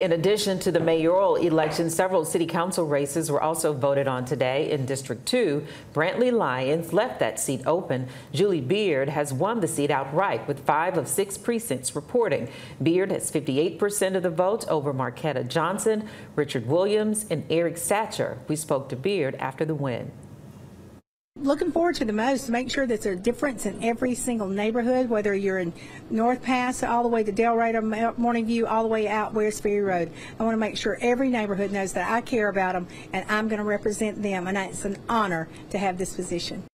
In addition to the mayoral election, several city council races were also voted on today. In District 2, Brantley Lyons left that seat open. Julie Beard has won the seat outright with five of six precincts reporting. Beard has 58% of the vote over Marquetta Johnson, Richard Williams, and Eric Satcher. We spoke to Beard after the win looking forward to the most make sure that there's a difference in every single neighborhood, whether you're in North Pass all the way to Dalraida, Morning View, all the way out Wares Ferry Road. I want to make sure every neighborhood knows that I care about them and I'm going to represent them, and it's an honor to have this position.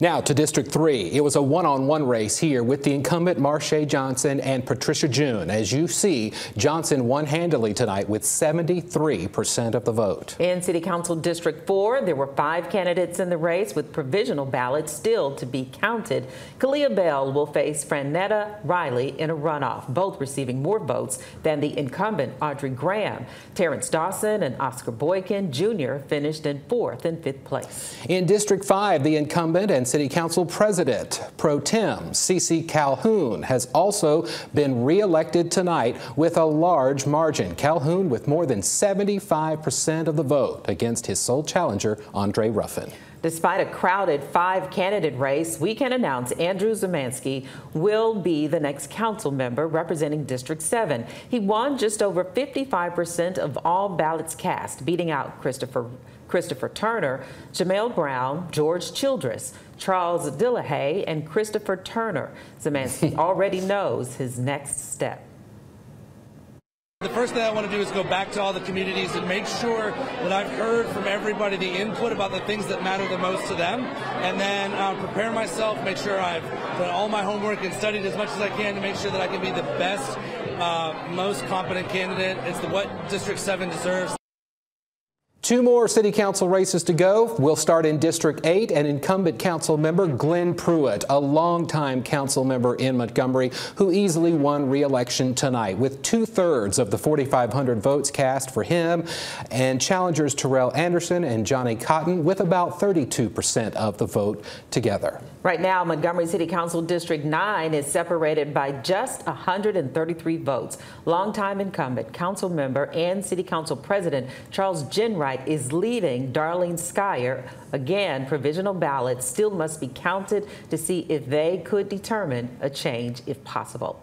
Now to District 3. It was a one-on-one -on -one race here with the incumbent Marsha Johnson and Patricia June. As you see, Johnson won handily tonight with 73% of the vote. In City Council District 4, there were five candidates in the race with provisional ballots still to be counted. Kalia Bell will face Franetta Riley in a runoff, both receiving more votes than the incumbent Audrey Graham. Terrence Dawson and Oscar Boykin Jr. finished in fourth and fifth place. In District 5, the incumbent and City Council President Pro Tem C.C. Calhoun has also been reelected tonight with a large margin. Calhoun with more than 75% of the vote against his sole challenger, Andre Ruffin. Despite a crowded five candidate race, we can announce Andrew Zamansky will be the next council member representing District 7. He won just over 55% of all ballots cast, beating out Christopher Christopher Turner, Jamel Brown, George Childress, Charles Dillahay, and Christopher Turner. Zamansky already knows his next step. The first thing I want to do is go back to all the communities and make sure that I've heard from everybody the input about the things that matter the most to them, and then um, prepare myself, make sure I've done all my homework and studied as much as I can to make sure that I can be the best, uh, most competent candidate. It's the, what District 7 deserves. Two more city council races to go. We'll start in District 8 and incumbent council member Glenn Pruitt, a longtime council member in Montgomery who easily won re-election tonight with two-thirds of the 4,500 votes cast for him and challengers Terrell Anderson and Johnny Cotton with about 32% of the vote together. Right now, Montgomery City Council District 9 is separated by just 133 votes. Longtime incumbent council member and city council president Charles Is leading Darlene Skyer. Again, provisional ballots still must be counted to see if they could determine a change if possible.